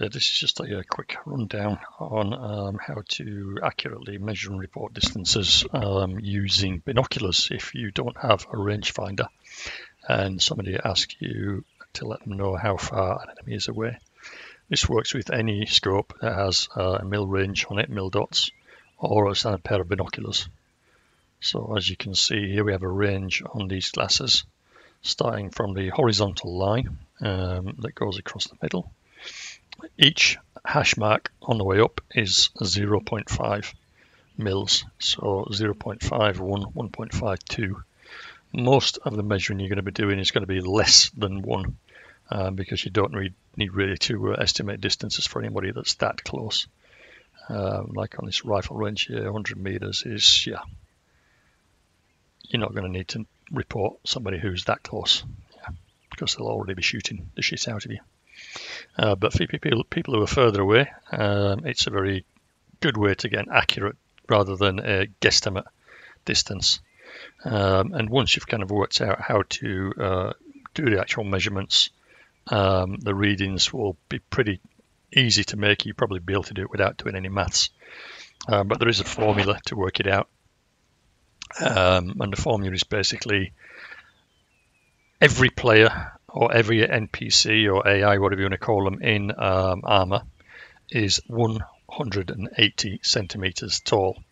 Yeah, this is just a, a quick rundown on um, how to accurately measure and report distances um, using binoculars if you don't have a rangefinder and somebody asks you to let them know how far an enemy is away. This works with any scope that has uh, a mil range on it, mil dots, or a standard pair of binoculars. So as you can see here we have a range on these glasses starting from the horizontal line um, that goes across the middle each hash mark on the way up is 0.5 mils, so 0.51, 1.52. Most of the measuring you're going to be doing is going to be less than one um, because you don't need, need really to uh, estimate distances for anybody that's that close. Um, like on this rifle range here, 100 meters is, yeah, you're not going to need to report somebody who's that close yeah, because they'll already be shooting the shit out of you. Uh, but for people, people who are further away, um, it's a very good way to get an accurate rather than a guesstimate distance. Um, and once you've kind of worked out how to uh, do the actual measurements, um, the readings will be pretty easy to make. You probably be able to do it without doing any maths. Um, but there is a formula to work it out. Um, and the formula is basically every player or every NPC or AI, whatever you want to call them, in um, Arma is 180 centimeters tall.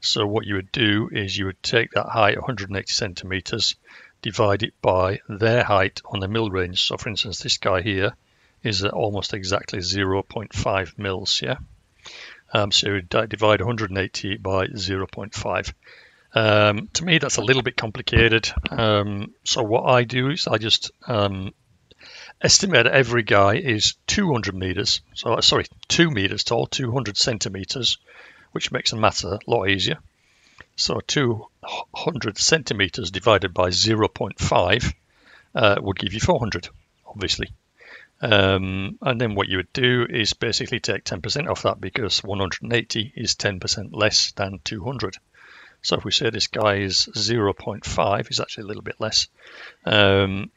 So what you would do is you would take that height, 180 centimeters, divide it by their height on the mil range. So for instance, this guy here is almost exactly 0.5 mils, yeah? Um, so divide 180 by 0.5. Um, to me, that's a little bit complicated. Um, so what I do is I just um, estimate every guy is 200 meters. So sorry, two meters tall, 200 centimeters, which makes the math a lot easier. So 200 centimeters divided by 0.5 uh, would give you 400, obviously. Um, and then what you would do is basically take 10% off that because 180 is 10% less than 200. So if we say this guy is 0.5, he's actually a little bit less. Um,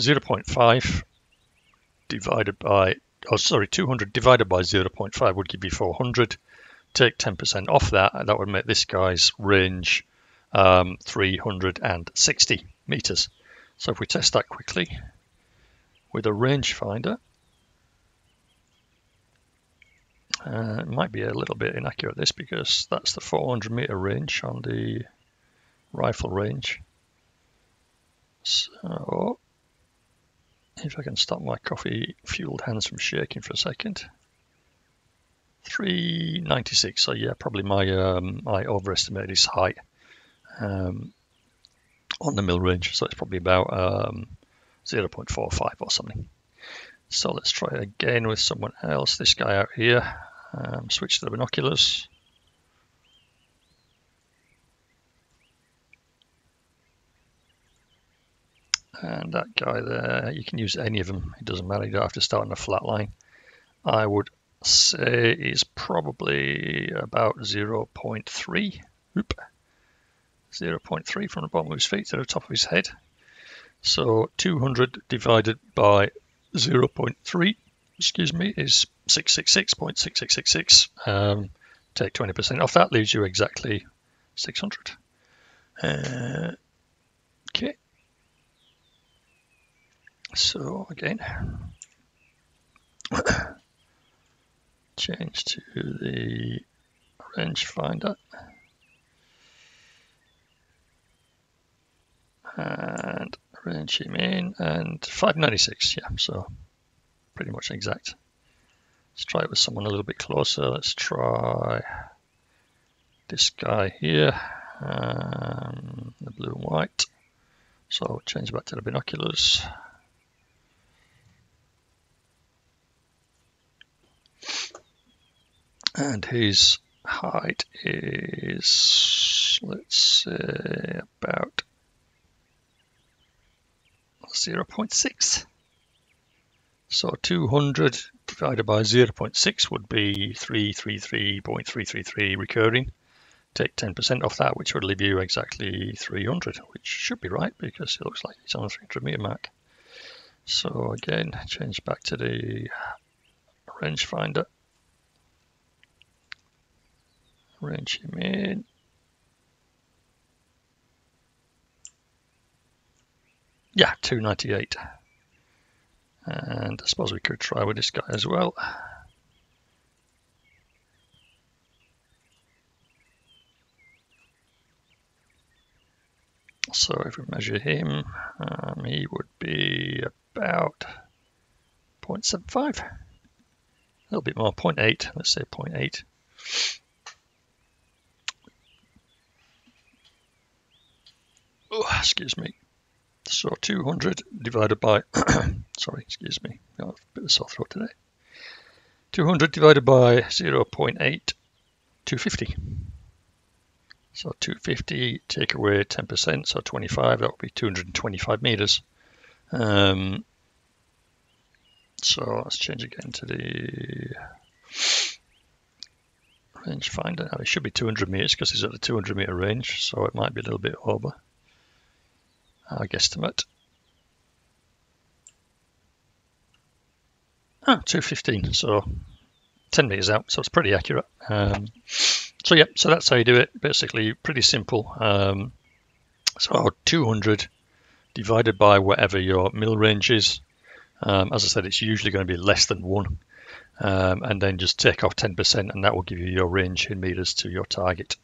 0.5 divided by, oh sorry, 200 divided by 0.5 would give you 400. Take 10% off that, and that would make this guy's range um, 360 meters. So if we test that quickly with a rangefinder, Uh, it might be a little bit inaccurate this because that's the 400 meter range on the rifle range. So if I can stop my coffee fueled hands from shaking for a second. 396, so yeah, probably my um, I overestimated his height um, on the mil range, so it's probably about um, 0.45 or something. So let's try again with someone else. This guy out here. Um, switch to the binoculars. And that guy there, you can use any of them. It doesn't matter. You don't have to start on a flat line. I would say is probably about 0.3. Oop. 0.3 from the bottom of his feet to the top of his head. So 200 divided by 0.3 excuse me, is 666.6666. Um, take 20% off that, leaves you exactly 600. Uh, okay. So again, change to the rangefinder. And range him in and 596, yeah, so pretty much exact. Let's try it with someone a little bit closer. Let's try this guy here, um, the blue and white. So change back to the binoculars. And his height is, let's say, about 0.6. So 200 divided by 0.6 would be 333.333 recurring. Take 10% off that, which would leave you exactly 300, which should be right because it looks like it's on the 300 meter mark. So again, change back to the rangefinder. Range him in. Yeah, 298. And I suppose we could try with this guy as well. So if we measure him, um, he would be about 0.75. A little bit more, 0.8, let's say 0.8. Oh, excuse me. So 200 divided by, sorry, excuse me, a bit of sore throat today. 200 divided by 0 0.8, 250. So 250, take away 10%, so 25, that would be 225 meters. Um, so let's change again to the range finder. Now it should be 200 meters because it's at the 200 meter range, so it might be a little bit over our guesstimate. Ah, 215, so 10 meters out, so it's pretty accurate. Um, so yeah, so that's how you do it. Basically, pretty simple. Um, so 200 divided by whatever your mil range is. Um, as I said, it's usually going to be less than one. Um, and then just take off 10% and that will give you your range in meters to your target.